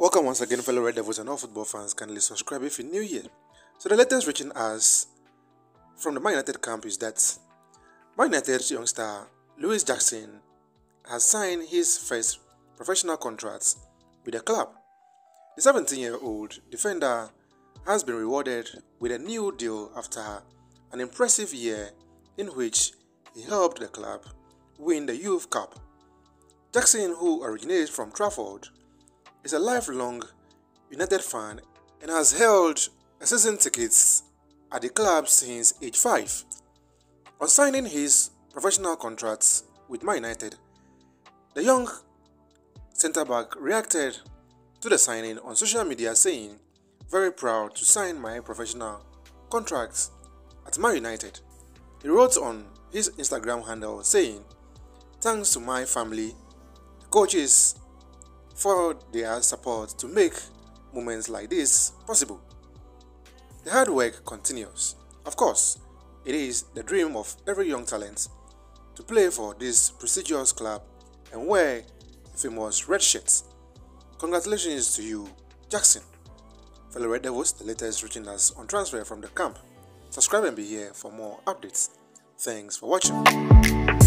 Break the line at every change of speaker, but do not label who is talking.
Welcome once again, fellow Red Devils and all football fans. Kindly subscribe if you're new here. So the latest reaching us from the Man United camp is that Man United youngster Louis Jackson has signed his first professional contract with the club. The 17-year-old defender has been rewarded with a new deal after an impressive year in which he helped the club win the Youth Cup. Jackson, who originates from Trafford, is a lifelong United fan and has held season tickets at the club since age 5. On signing his professional contract with Man United, the young centre back reacted to the signing on social media saying, Very proud to sign my professional contract at Man United. He wrote on his Instagram handle saying, Thanks to my family, the coaches, for their support to make moments like this possible. The hard work continues. Of course, it is the dream of every young talent to play for this prestigious club and wear the famous red shirts. Congratulations to you, Jackson. Fellow Red Devils, the latest reaching us on transfer from the camp. Subscribe and be here for more updates. Thanks for watching.